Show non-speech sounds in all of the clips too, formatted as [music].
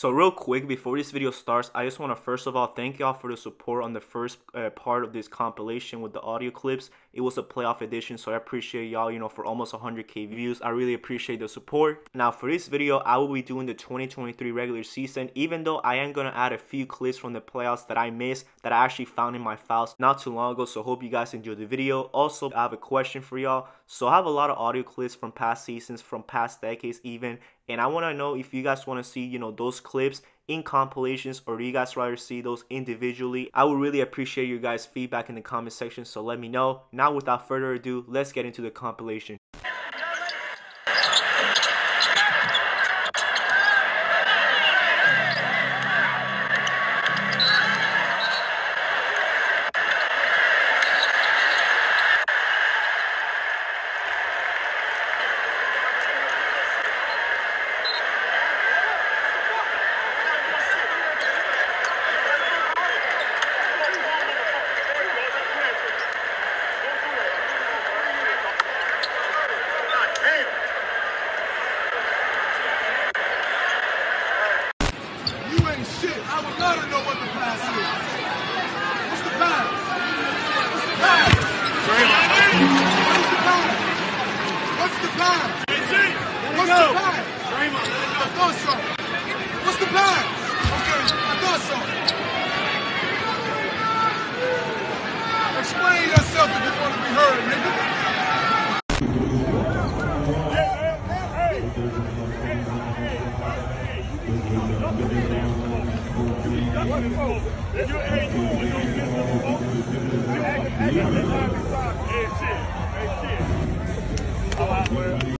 So real quick, before this video starts, I just want to first of all thank y'all for the support on the first uh, part of this compilation with the audio clips. It was a playoff edition, so I appreciate y'all, you know, for almost 100k views. I really appreciate the support. Now for this video, I will be doing the 2023 regular season, even though I am going to add a few clips from the playoffs that I missed that I actually found in my files not too long ago, so hope you guys enjoyed the video. Also, I have a question for y'all. So I have a lot of audio clips from past seasons, from past decades even, and I want to know if you guys want to see, you know, those clips in compilations or do you guys rather see those individually? I would really appreciate your guys' feedback in the comment section, so let me know. Now, without further ado, let's get into the compilation. Caleb Martin. And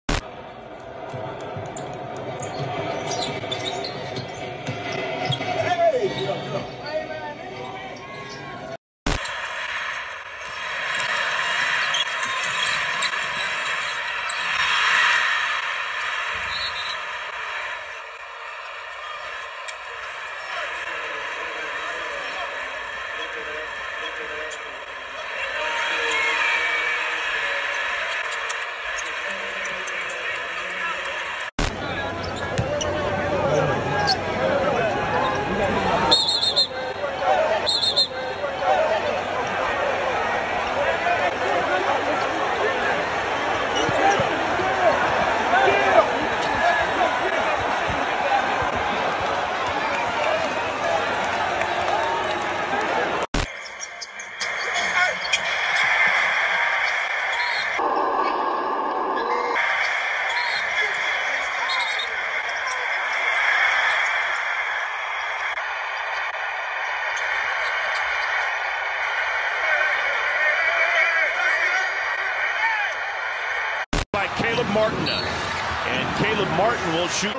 Caleb Martin will shoot.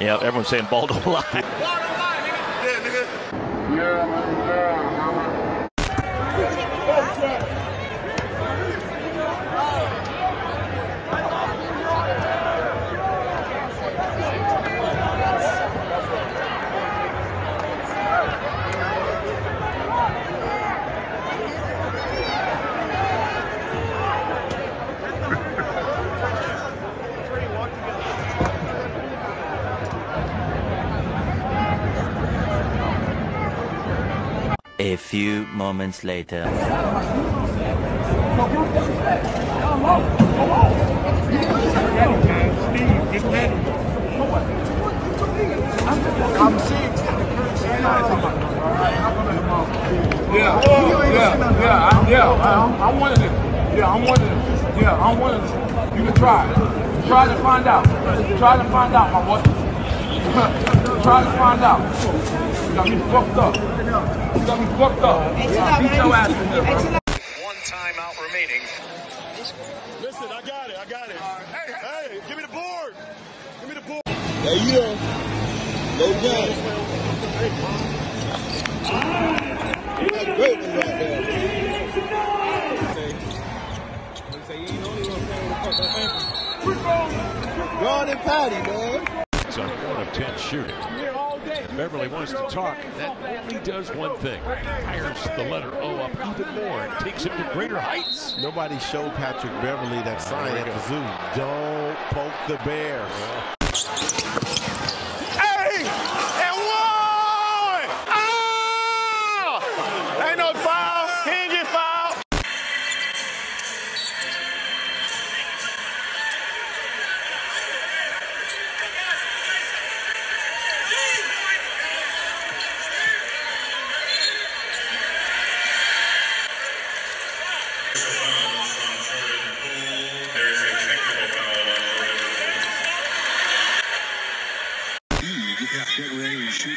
Yeah, everyone's saying ball don't lie. Yeah, nigga. Few moments later. Yeah, yeah, yeah, I, yeah. I, I'm one of them. Yeah, I'm one of them. Yeah, I'm one of them. You can try. Try to find out. Try to find out, my boy. [laughs] try to find out. You got me fucked up. You got me fucked up. I beat your ass in there, bro. One timeout remaining. Listen, I got it. I got it. Hey, hey, give me the board. Give me the board. There you go. Go down. That's great one right there. Ron and Patty, man. So one of ten shooting. Beverley wants to talk. That only does one thing. Fires the letter O up even more and takes him to greater heights. Nobody showed Patrick Beverley that sign at the zoo. Don't poke the bear. Hey! And one! Ah! Ain't no foul. He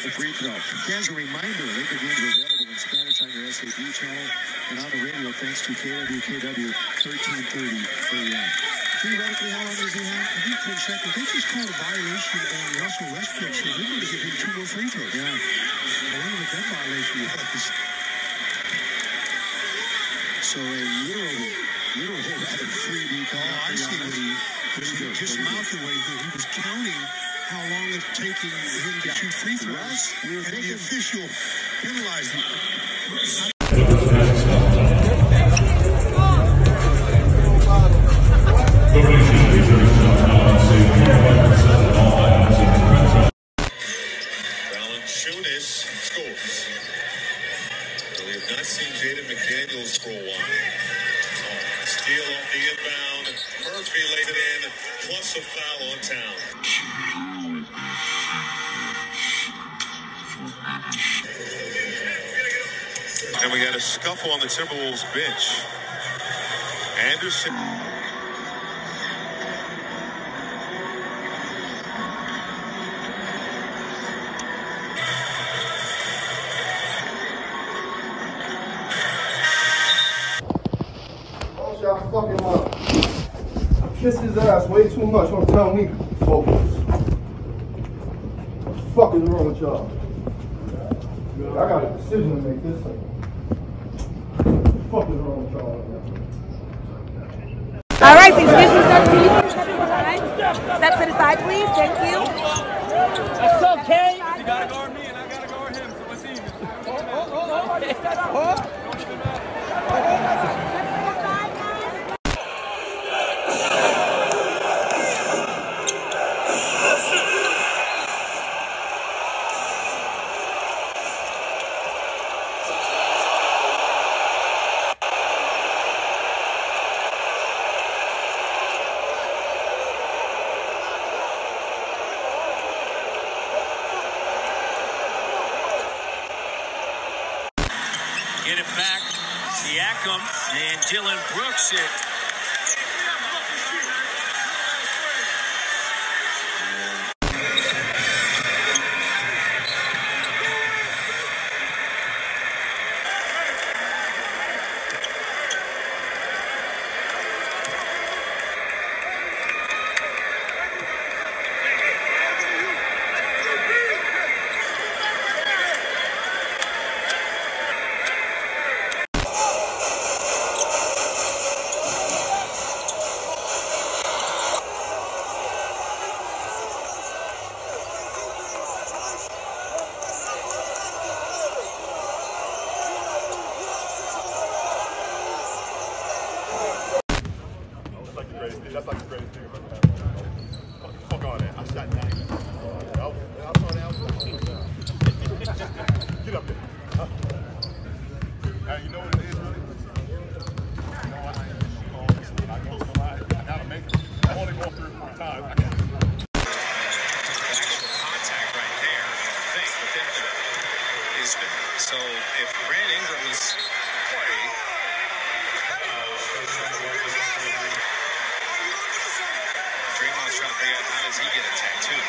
the free throw. As a reminder, Laker games are available in Spanish on your SAP channel and on the radio thanks to KWKW 1330 AM. Theoretically, how long does he have? Think 10 seconds. They just called a violation on Russell Westbrook, so they're going to give him two more free throws. Yeah. I wonder what that violation was. So a literal, literal rather freebie call. Oh, I see what he, he. Just mouth away. He was counting how long it's taking him to shoot free throws. And the official penalized him. Valanciunas scores. So we have not seen Jaden McDaniels for a while. Steal off the inbound. Murphy laid it in, plus a foul on town. And we had a scuffle on the Timberwolves bench. Anderson. Y'all fucking up. Kiss his ass way too much. Don't tell me focus. What the fuck is wrong with y'all? I got a decision to make this thing. What fuck is wrong with y'all? All right, so position 17. Step to the side. Step to the side, please. Thank you. That's okay. You gotta guard me and I gotta guard him, so it's even. Get it back. Siakam and Dillon Brooks it. So if Brandon Ingram is playing, uh, Draymond's trying to figure how does he get a tattoo.